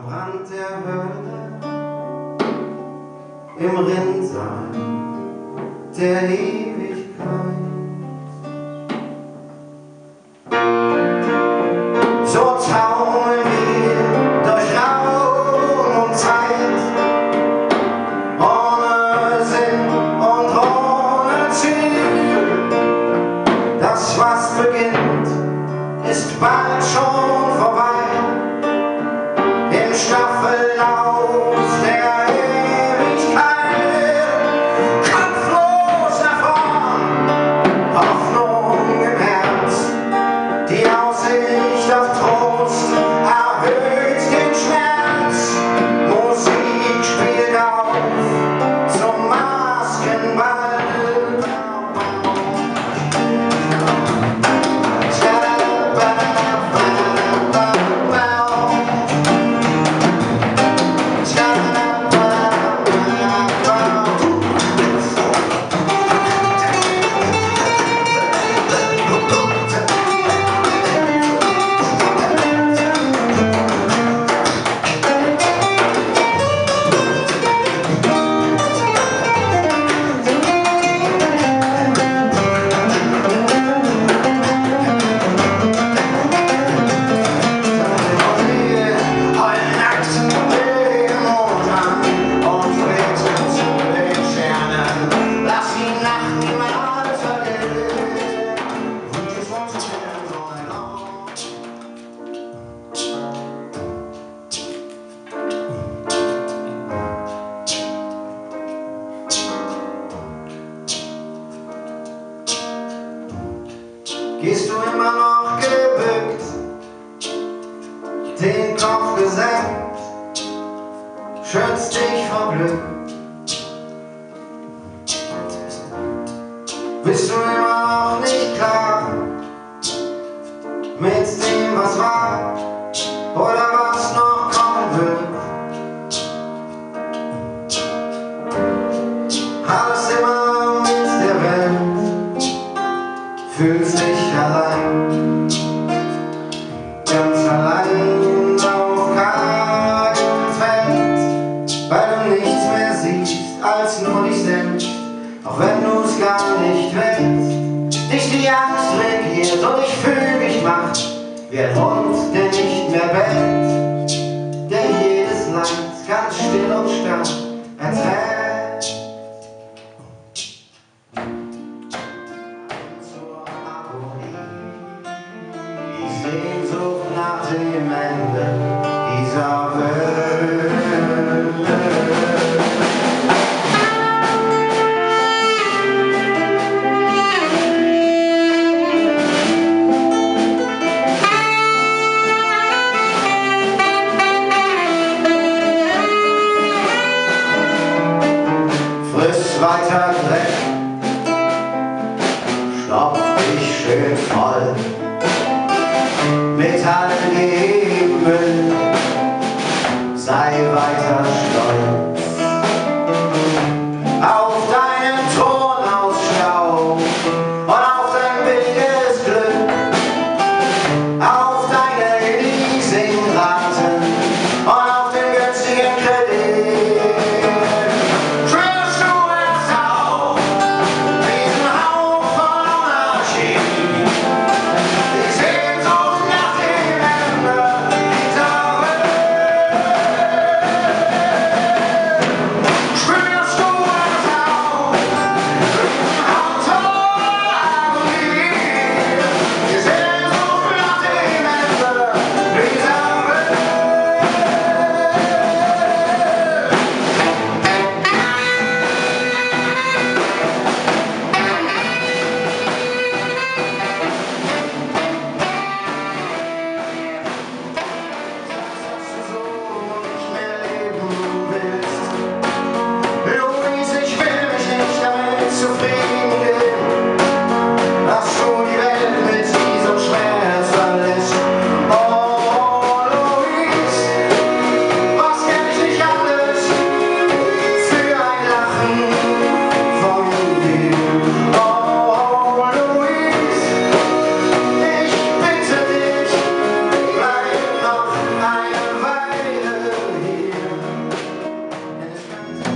am Rand der Hölle, im Rinnsal der Ewigkeit. So taumeln wir durch Raum und Zeit, ohne Sinn und ohne Ziel. Das, was beginnt, ist bald schon vorbei. gehst du immer noch gebückt, den Kopf gesenkt, schützt dich vor Glück. Amanda.